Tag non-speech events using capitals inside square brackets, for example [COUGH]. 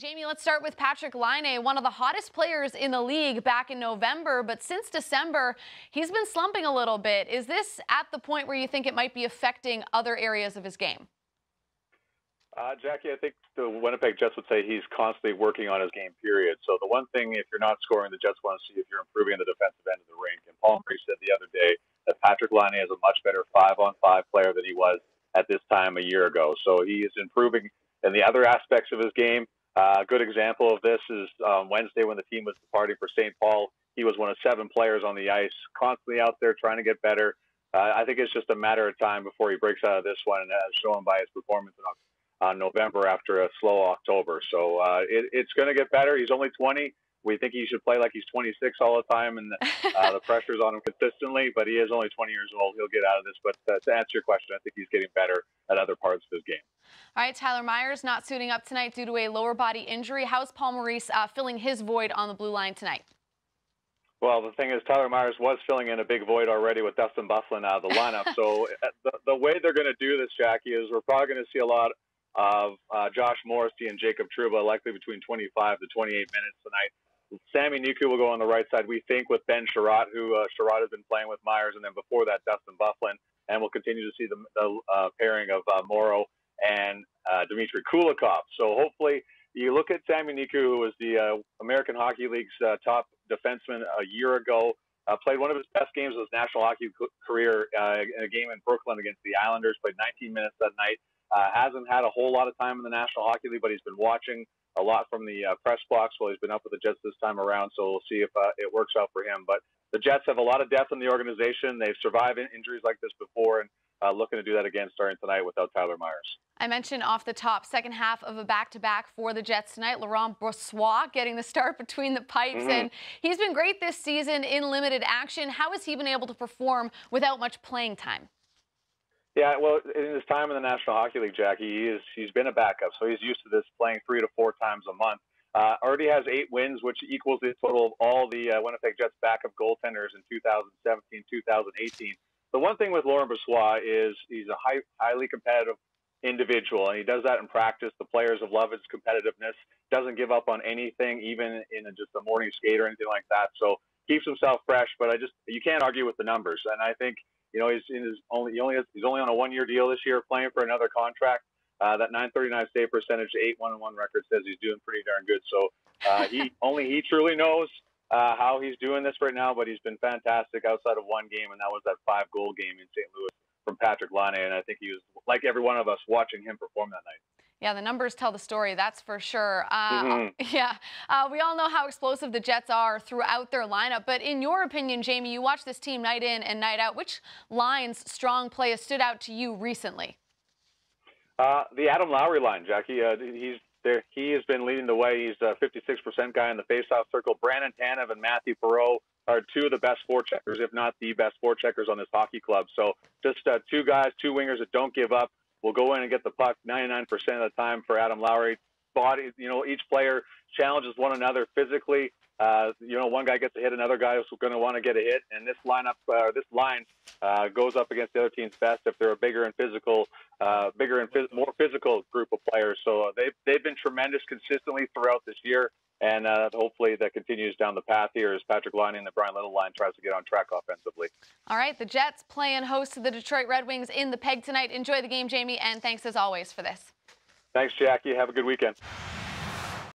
Jamie, let's start with Patrick Laine, one of the hottest players in the league back in November, but since December, he's been slumping a little bit. Is this at the point where you think it might be affecting other areas of his game? Uh, Jackie, I think the Winnipeg Jets would say he's constantly working on his game, period. So the one thing, if you're not scoring, the Jets want to see if you're improving the defensive end of the rink. And Paul Maurice said the other day that Patrick Laine is a much better five-on-five player than he was at this time a year ago. So he is improving in the other aspects of his game. Uh, a good example of this is um, Wednesday when the team was departing for St. Paul. He was one of seven players on the ice, constantly out there trying to get better. Uh, I think it's just a matter of time before he breaks out of this one, as shown by his performance in uh, November after a slow October. So uh, it, it's going to get better. He's only 20 we think he should play like he's 26 all the time, and uh, the [LAUGHS] pressure's on him consistently. But he is only 20 years old; he'll get out of this. But uh, to answer your question, I think he's getting better at other parts of his game. All right, Tyler Myers not suiting up tonight due to a lower body injury. How's Paul Maurice uh, filling his void on the blue line tonight? Well, the thing is, Tyler Myers was filling in a big void already with Dustin Byfuglien out of the lineup. so [LAUGHS] uh, the, the way they're going to do this, Jackie, is we're probably going to see a lot of uh, Josh Morrissey and Jacob Trouba, likely between 25 to 28 minutes tonight. Sami Niku will go on the right side, we think, with Ben Chiarot, who uh, Chiarot has been playing with Myers, and then before that, Dustin Byfuglien. And we'll continue to see the, the uh, pairing of uh, Morrow and uh, Dmitry Kulikov. So hopefully, you look at Sami Niku, who was the uh, American Hockey League's uh, top defenseman a year ago. Uh, played one of his best games of his national hockey career in a game in Brooklyn against the Islanders. Played 19 minutes that night. Uh, hasn't had a whole lot of time in the National Hockey League, but he's been watching a lot from the uh, press box while he's been up with the Jets this time around. So we'll see if uh, it works out for him. But the Jets have a lot of depth in the organization. They've survived injuries like this before, and uh, looking to do that again starting tonight without Tyler Myers. I mentioned off the top, second half of a back-to-back for the Jets tonight. Laurent Brossoit getting the start between the pipes, mm-hmm. and he's been great this season in limited action. How has he been able to perform without much playing time? Yeah, well, in his time in the National Hockey League, Jackie, he is he's been a backup, so he's used to this playing three to four times a month. Uh, already has eight wins, which equals the total of all the uh, Winnipeg Jets backup goaltenders in 2017, 2018. The one thing with Laurent Brossoit is he's a high, highly competitive individual, and he does that in practice. The players have loved his competitiveness. Doesn't give up on anything, even in a, just a morning skate or anything like that. So keeps himself fresh. But I just you can't argue with the numbers, and I think you know, he's in his only he only has, he's only on a one year deal this year, playing for another contract. Uh, that 939 save percentage, eight one one record says he's doing pretty darn good. So uh, he [LAUGHS] only he truly knows uh, how he's doing this right now. But he's been fantastic outside of one game, and that was that five goal game in St. Louis from Patrik Laine. And I think he was like every one of us watching him perform that night. Yeah, the numbers tell the story, that's for sure. Uh, mm-hmm. [LAUGHS] Yeah, uh, we all know how explosive the Jets are throughout their lineup. But in your opinion, Jamie, you watch this team night in and night out. Which line's strong play has stood out to you recently? Uh, the Adam Lowry line, Jackie. Uh, he's there. He has been leading the way. He's a 56% guy in the faceoff circle. Brandon Tanev and Mathieu Perreault are two of the best forecheckers, if not the best forecheckers on this hockey club. So just uh, two guys, two wingers that don't give up will go in and get the puck 99% of the time for Adam Lowry. Body, you know, each player challenges one another physically. Uh, you know, one guy gets a hit, another guy is going to want to get a hit, and this lineup, uh, this line, uh, goes up against the other team's best if they're a bigger and physical, uh, bigger and phys- more physical group of players. So uh, they've they've been tremendous consistently throughout this year. And uh, hopefully that continues down the path here as Patrick Laine and the Bryan Little line tries to get on track offensively. All right, the Jets playing host to the Detroit Red Wings in the Peg tonight. Enjoy the game, Jamie, and thanks as always for this. Thanks, Jackie. Have a good weekend.